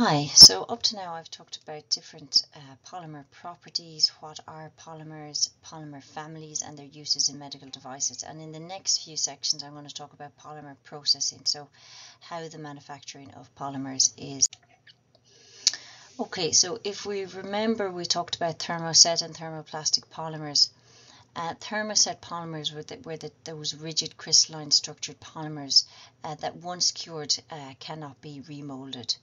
Hi, so up to now I've talked about different uh, polymer properties, what are polymers, polymer families and their uses in medical devices and in the next few sections I'm going to talk about polymer processing, so how the manufacturing of polymers is. Okay, so if we remember we talked about thermoset and thermoplastic polymers. Uh, thermoset polymers were, the, were the, those rigid crystalline structured polymers uh, that once cured uh, cannot be remolded.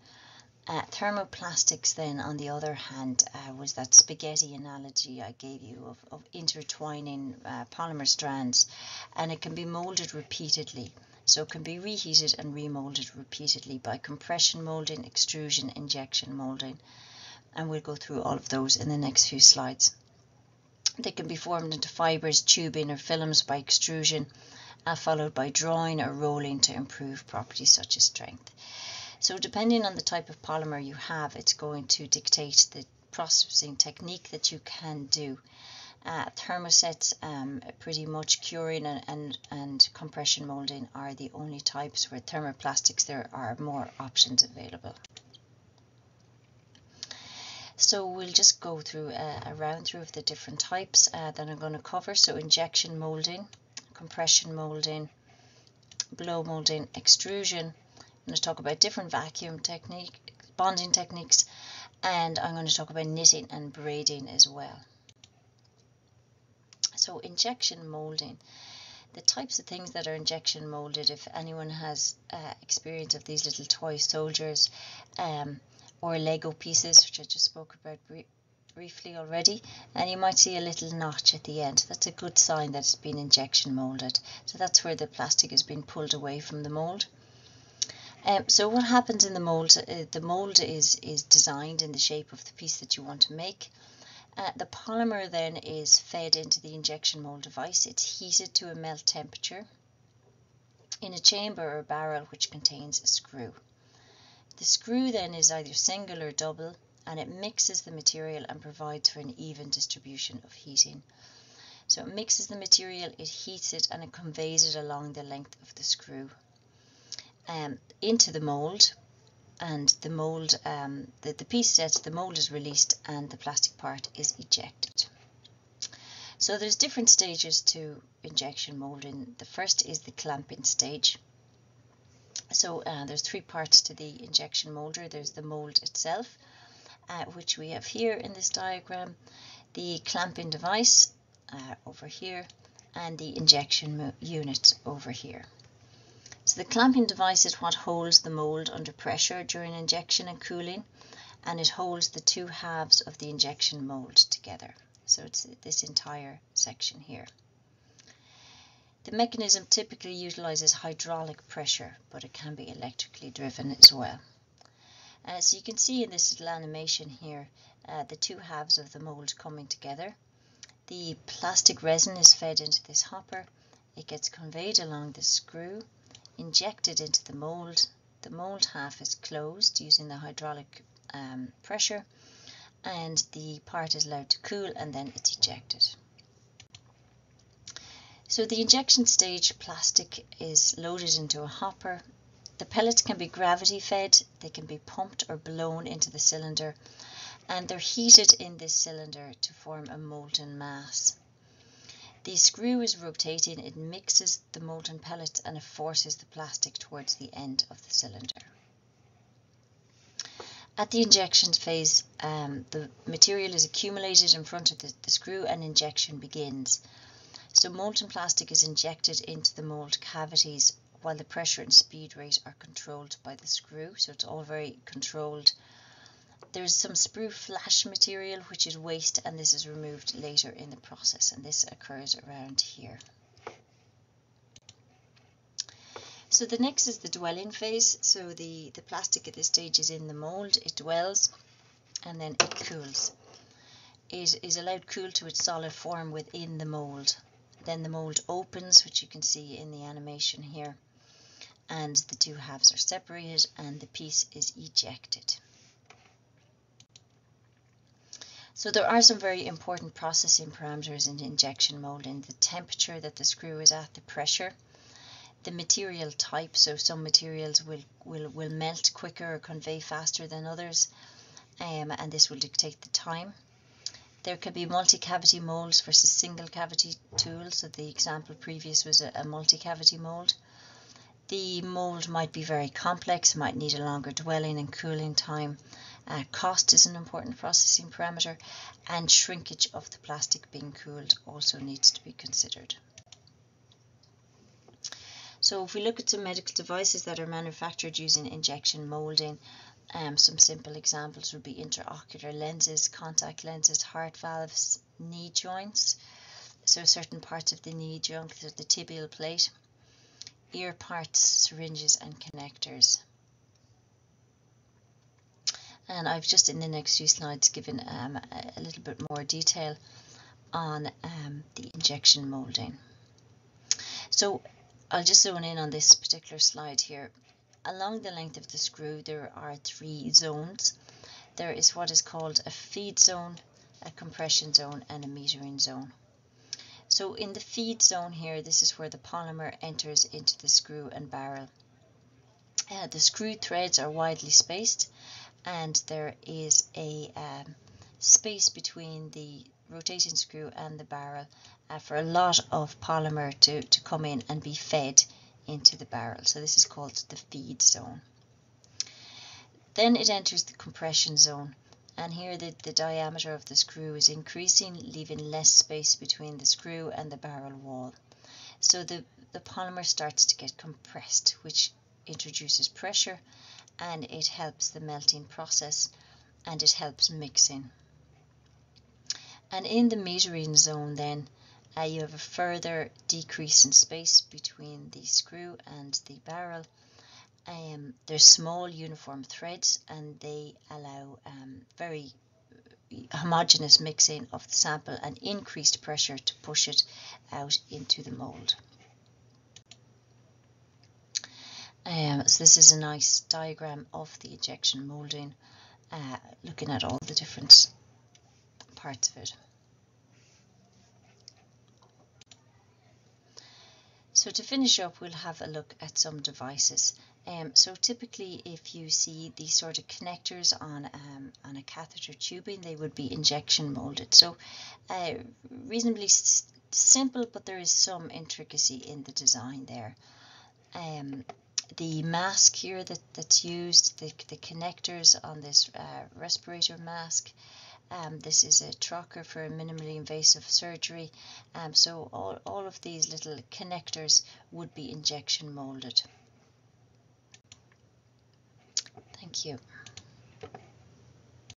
Uh, thermoplastics then on the other hand uh, was that spaghetti analogy I gave you of, of intertwining uh, polymer strands and it can be molded repeatedly so it can be reheated and remolded repeatedly by compression molding, extrusion, injection molding and we'll go through all of those in the next few slides. They can be formed into fibres, tubing or films by extrusion uh, followed by drawing or rolling to improve properties such as strength. So depending on the type of polymer you have, it's going to dictate the processing technique that you can do. Uh, thermosets, um, pretty much curing and, and, and compression molding are the only types where thermoplastics there are more options available. So we'll just go through a, a round through of the different types uh, that I'm going to cover. So injection molding, compression molding, blow molding, extrusion, I'm going to talk about different vacuum technique, bonding techniques, and I'm going to talk about knitting and braiding as well. So injection molding, the types of things that are injection molded, if anyone has uh, experience of these little toy soldiers um, or Lego pieces, which I just spoke about briefly already, and you might see a little notch at the end. That's a good sign that it's been injection molded. So that's where the plastic has been pulled away from the mold. Um, so what happens in the mold, uh, the mold is, is designed in the shape of the piece that you want to make. Uh, the polymer then is fed into the injection mold device. It's heated to a melt temperature in a chamber or barrel which contains a screw. The screw then is either single or double and it mixes the material and provides for an even distribution of heating. So it mixes the material, it heats it and it conveys it along the length of the screw um, into the mold and the mold, um, the, the piece sets, the mold is released and the plastic part is ejected. So there's different stages to injection molding. The first is the clamping stage. So uh, there's three parts to the injection molder. There's the mold itself, uh, which we have here in this diagram, the clamping device uh, over here, and the injection unit over here. So the clamping device is what holds the mold under pressure during injection and cooling and it holds the two halves of the injection mold together. So it's this entire section here. The mechanism typically utilizes hydraulic pressure, but it can be electrically driven as well. As you can see in this little animation here, uh, the two halves of the mold coming together. The plastic resin is fed into this hopper. It gets conveyed along the screw injected into the mold. The mold half is closed using the hydraulic um, pressure and the part is allowed to cool and then it's ejected. So the injection stage plastic is loaded into a hopper. The pellets can be gravity fed, they can be pumped or blown into the cylinder and they're heated in this cylinder to form a molten mass. The screw is rotating, it mixes the molten pellets and it forces the plastic towards the end of the cylinder. At the injection phase, um, the material is accumulated in front of the, the screw and injection begins. So molten plastic is injected into the mold cavities while the pressure and speed rate are controlled by the screw. So it's all very controlled there's some sprue flash material which is waste and this is removed later in the process and this occurs around here. So the next is the dwelling phase. So the, the plastic at this stage is in the mold, it dwells and then it cools. It is allowed cool to its solid form within the mold. Then the mold opens, which you can see in the animation here, and the two halves are separated and the piece is ejected. So there are some very important processing parameters in injection molding. The temperature that the screw is at, the pressure, the material type, so some materials will, will, will melt quicker or convey faster than others, um, and this will dictate the time. There can be multi-cavity molds versus single cavity tools, so the example previous was a, a multi-cavity mold. The mold might be very complex, might need a longer dwelling and cooling time. Uh, cost is an important processing parameter, and shrinkage of the plastic being cooled also needs to be considered. So if we look at some medical devices that are manufactured using injection molding, um, some simple examples would be intraocular lenses, contact lenses, heart valves, knee joints, so certain parts of the knee joint, the tibial plate, ear parts, syringes and connectors. And I've just in the next few slides given um, a, little bit more detail on um, the injection molding. So I'll just zone in on this particular slide here. Along the length of the screw there are three zones. There is what is called a feed zone, a compression zone and a metering zone. So in the feed zone here, this is where the polymer enters into the screw and barrel. Uh, the screw threads are widely spaced and there is a um, space between the rotating screw and the barrel uh, for a lot of polymer to, to come in and be fed into the barrel. So this is called the feed zone. Then it enters the compression zone and here the, the diameter of the screw is increasing leaving less space between the screw and the barrel wall. So the, the polymer starts to get compressed which introduces pressure and it helps the melting process and it helps mixing. And in the metering zone then uh, you have a further decrease in space between the screw and the barrel. Um, they're small uniform threads and they allow um, very homogeneous mixing of the sample and increased pressure to push it out into the mold. Um, so this is a nice diagram of the injection molding, uh, looking at all the different parts of it. So to finish up, we'll have a look at some devices. Um, so typically, if you see these sort of connectors on um, on a catheter tubing, they would be injection molded. So uh, reasonably simple, but there is some intricacy in the design there. Um, the mask here that, that's used, the, the connectors on this uh, respirator mask, um, this is a trocar for minimally invasive surgery. Um, so all, all of these little connectors would be injection molded. Thank you.